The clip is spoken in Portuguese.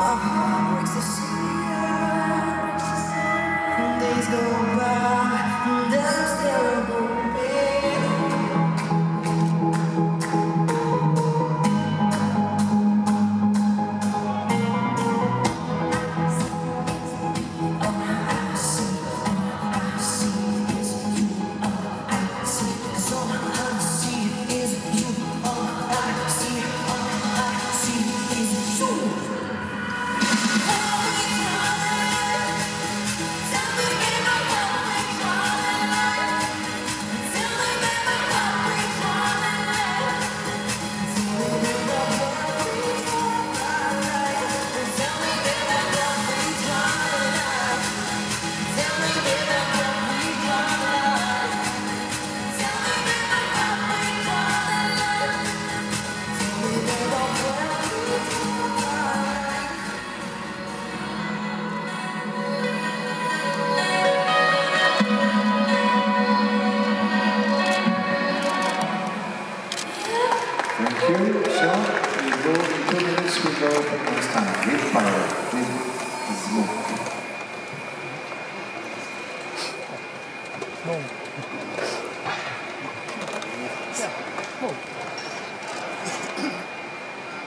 My heart breaks the sea. two, so we go two minutes, we go next time with power, with smoke. Bom.